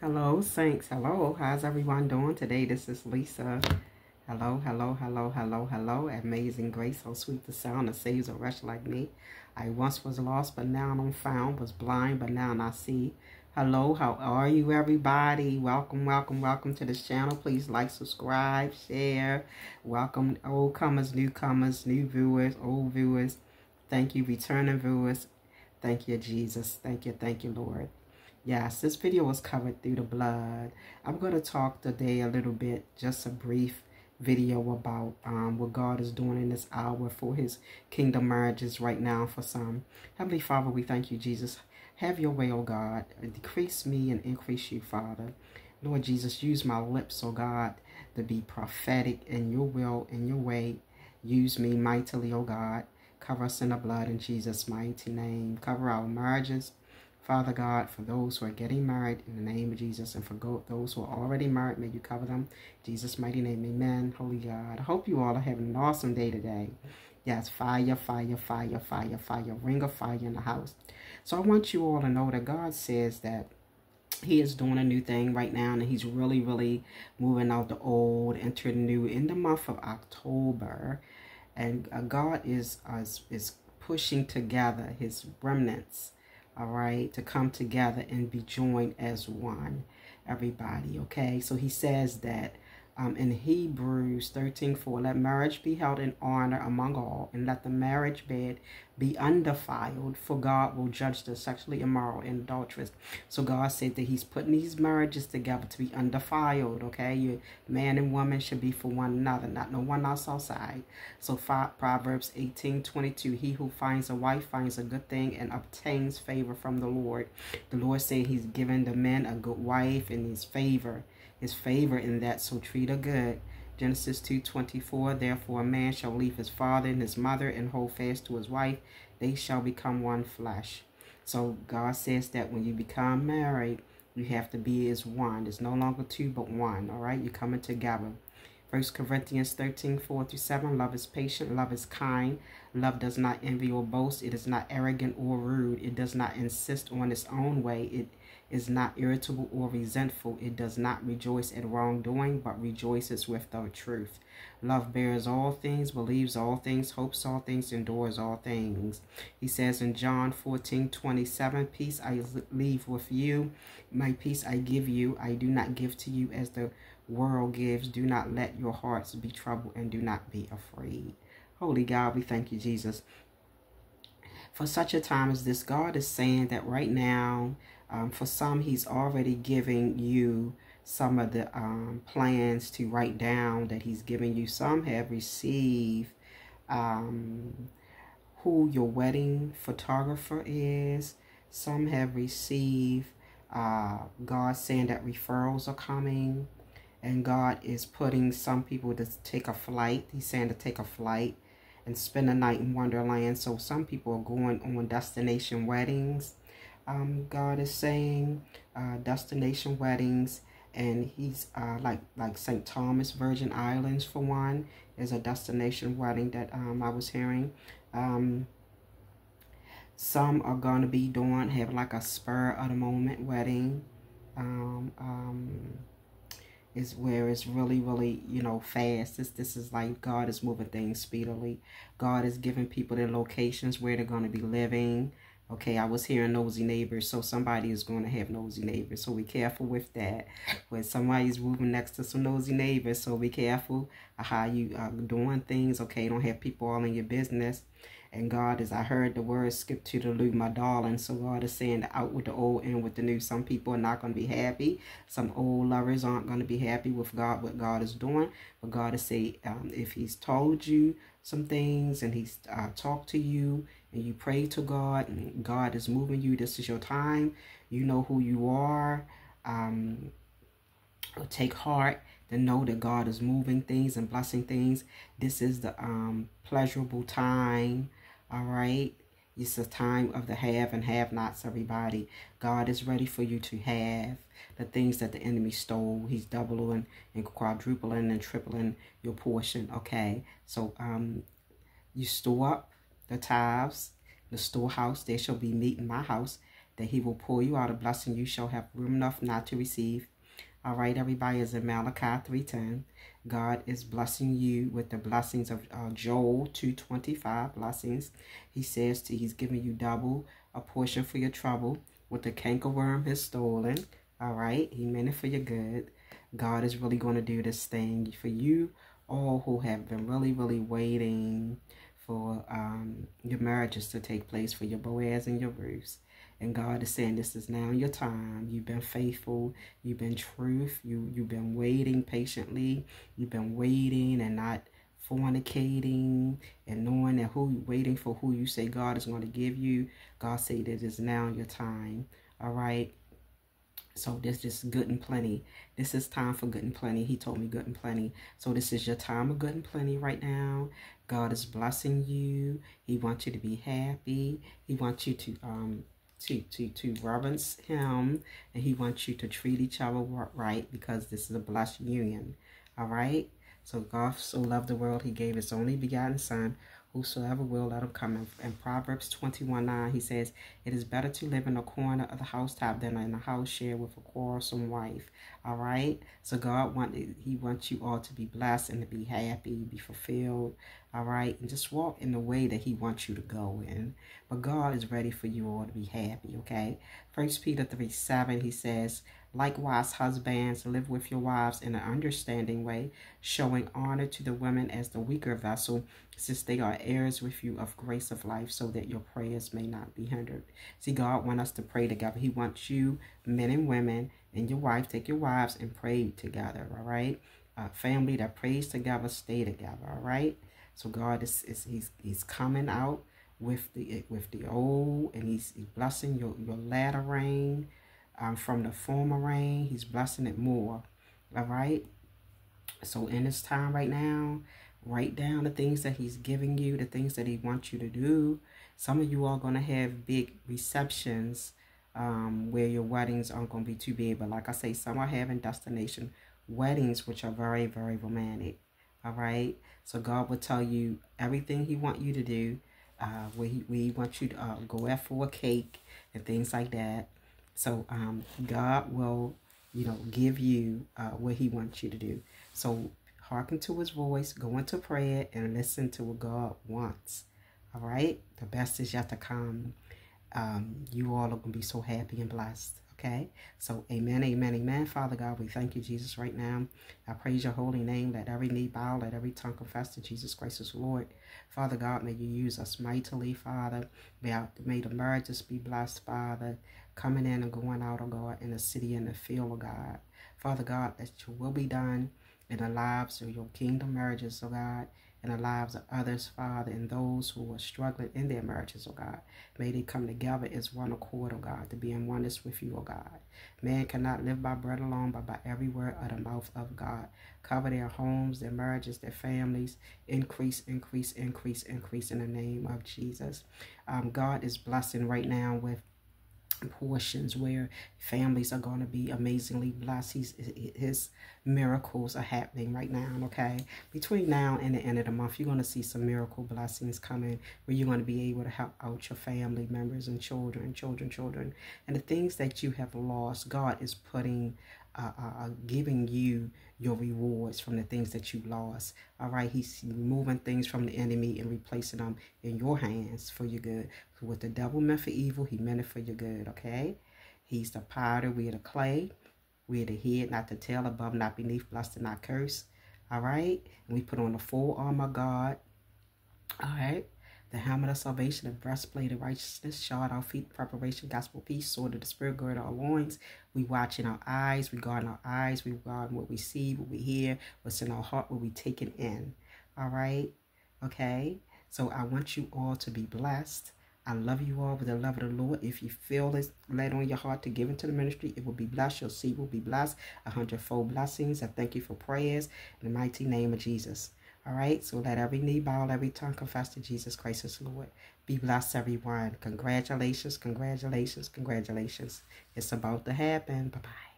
Hello, Saints. Hello. How's everyone doing today? This is Lisa. Hello, hello, hello, hello, hello. Amazing grace, so sweet the sound that saves a wretch like me. I once was lost, but now I'm found. Was blind, but now I see. Hello, how are you, everybody? Welcome, welcome, welcome to this channel. Please like, subscribe, share. Welcome, old comers, newcomers, new viewers, old viewers. Thank you, returning viewers. Thank you, Jesus. Thank you, thank you, Lord. Yes, this video was covered through the blood. I'm going to talk today a little bit, just a brief video about um, what God is doing in this hour for his kingdom marriages right now for some. Heavenly Father, we thank you, Jesus. Have your way, oh God. Decrease me and increase you, Father. Lord Jesus, use my lips, oh God, to be prophetic in your will, and your way. Use me mightily, oh God. Cover us in the blood in Jesus' mighty name. Cover our marriages, Father God, for those who are getting married in the name of Jesus and for those who are already married, may you cover them. Jesus' mighty name, amen. Holy God. I hope you all are having an awesome day today. Yes, fire, fire, fire, fire, fire, ring of fire in the house. So I want you all to know that God says that he is doing a new thing right now and he's really, really moving out the old, into the new in the month of October. And uh, God is, uh, is pushing together his remnants all right, to come together and be joined as one, everybody, okay? So he says that um, in Hebrews 13, 4, let marriage be held in honor among all, and let the marriage bed be undefiled, for God will judge the sexually immoral and adulterous. So God said that he's putting these marriages together to be undefiled, okay? Your man and woman should be for one another, not no one else outside. So Proverbs 18, 22, he who finds a wife finds a good thing and obtains favor from the Lord. The Lord said he's given the man a good wife and his favor his favor in that, so treat her good. Genesis 2.24, Therefore a man shall leave his father and his mother and hold fast to his wife. They shall become one flesh. So God says that when you become married, you have to be as one. It's no longer two, but one. All right? You're coming together. First Corinthians 13, 4 through 7. Love is patient. Love is kind. Love does not envy or boast. It is not arrogant or rude. It does not insist on its own way. It is not irritable or resentful. It does not rejoice at wrongdoing, but rejoices with the truth. Love bears all things, believes all things, hopes all things, endures all things. He says in John 14, 27, Peace I leave with you, my peace I give you. I do not give to you as the world gives. Do not let your hearts be troubled and do not be afraid. Holy God, we thank you, Jesus. For such a time as this, God is saying that right now, um, for some, he's already giving you some of the um, plans to write down that he's giving you. Some have received um, who your wedding photographer is. Some have received uh, God saying that referrals are coming. And God is putting some people to take a flight. He's saying to take a flight and spend a night in Wonderland. So some people are going on destination weddings um, God is saying uh, destination weddings and he's uh, like like St. Thomas Virgin Islands for one is a destination wedding that um, I was hearing. Um, some are going to be doing have like a spur of the moment wedding. Um, um, is where it's really really you know fast. This this is like God is moving things speedily. God is giving people their locations where they're going to be living. Okay, I was hearing nosy neighbors, so somebody is going to have nosy neighbors. So be careful with that. When somebody's moving next to some nosy neighbors, so be careful how you are doing things. Okay, don't have people all in your business. And God is, I heard the word skip to the loo, my darling. So God is saying out with the old and with the new. Some people are not going to be happy. Some old lovers aren't going to be happy with God, what God is doing. But God is saying, um, if he's told you some things and he's uh, talked to you and you pray to God and God is moving you, this is your time. You know who you are. Um, take heart to know that God is moving things and blessing things. This is the um, pleasurable time. All right. It's a time of the have and have nots, everybody. God is ready for you to have the things that the enemy stole. He's doubling and quadrupling and tripling your portion, okay? So um, you store up the tithes, the storehouse. There shall be meat in my house. that he will pour you out a blessing you shall have room enough not to receive. All right, everybody is in Malachi 3.10. God is blessing you with the blessings of uh, Joel 2.25 blessings. He says to, he's giving you double a portion for your trouble what the cankerworm has stolen. All right, he meant it for your good. God is really going to do this thing for you all who have been really, really waiting for um, your marriages to take place, for your Boaz and your Ruths. And God is saying this is now your time. You've been faithful. You've been truth. You, you've been waiting patiently. You've been waiting and not fornicating and knowing that who you're waiting for who you say God is going to give you. God say that it's now your time. All right. So this is good and plenty. This is time for good and plenty. He told me good and plenty. So this is your time of good and plenty right now. God is blessing you. He wants you to be happy. He wants you to um to to to reverence him and he wants you to treat each other right because this is a blessed union. All right. So God so loved the world, he gave his only begotten son, whosoever will let him come. In, Proverbs 21, 9, he says, It is better to live in a corner of the housetop than in a house shared with a quarrelsome wife. All right? So God wanted, he wants you all to be blessed and to be happy, be fulfilled. All right? And just walk in the way that he wants you to go in. But God is ready for you all to be happy, okay? First Peter 3, 7, he says, Likewise, husbands, live with your wives in an understanding way, showing honor to the women as the weaker vessel, since they are heirs with you of grace of life, so that your prayers may not be hindered. See, God wants us to pray together. He wants you, men and women, and your wife, take your wives and pray together, all right? A family that prays together, stay together, all right? So God is, is he's, he's coming out with the with the old, and he's, he's blessing your, your latter rain, um, from the former rain. He's blessing it more. All right. So in this time right now, write down the things that he's giving you, the things that he wants you to do. Some of you are going to have big receptions um, where your weddings aren't going to be too big. But like I say, some are having destination weddings, which are very, very romantic. All right. So God will tell you everything he want you to do. Uh, where he wants you to uh, go out for a cake and things like that. So um, God will, you know, give you uh, what he wants you to do. So hearken to his voice, go into prayer, and listen to what God wants. All right? The best is yet to come. Um, you all are to be so happy and blessed. Okay, so amen, amen, amen. Father God, we thank you, Jesus, right now. I praise your holy name. Let every knee bow, let every tongue confess that Jesus Christ is Lord. Father God, may you use us mightily, Father. May, our, may the marriages be blessed, Father coming in and going out, oh God, in the city and the field, oh God. Father God, that your will be done in the lives of your kingdom marriages, oh God, in the lives of others, Father, and those who are struggling in their marriages, oh God. May they come together as one accord, oh God, to be in oneness with you, oh God. Man cannot live by bread alone, but by every word of the mouth of God. Cover their homes, their marriages, their families. Increase, increase, increase, increase in the name of Jesus. Um, God is blessing right now with portions where families are going to be amazingly blessed. He's, his miracles are happening right now, okay? Between now and the end of the month, you're going to see some miracle blessings coming where you're going to be able to help out your family members and children, children, children. And the things that you have lost, God is putting uh, uh, giving you your rewards from the things that you lost. All right, he's removing things from the enemy and replacing them in your hands for your good. So what the devil meant for evil, he meant it for your good, okay? He's the potter, we're the clay. We're the head, not the tail, above, not beneath, blessed and not cursed. All right? And we put on the full armor God. All right? The helmet of salvation, the breastplate of righteousness, shod our feet, preparation, gospel peace, sword of the spirit, gird our loins. We watch in our eyes, we guard our eyes, we guard what we see, what we hear, what's in our heart, what we take it in. All right? Okay? So I want you all to be blessed. I love you all with the love of the Lord. If you feel this led on your heart to give into the ministry, it will be blessed. Your seed will be blessed. A hundredfold blessings. I thank you for prayers in the mighty name of Jesus. All right, so let every knee bow, every tongue confess to Jesus Christ as Lord. Be blessed, everyone. Congratulations, congratulations, congratulations. It's about to happen. Bye bye.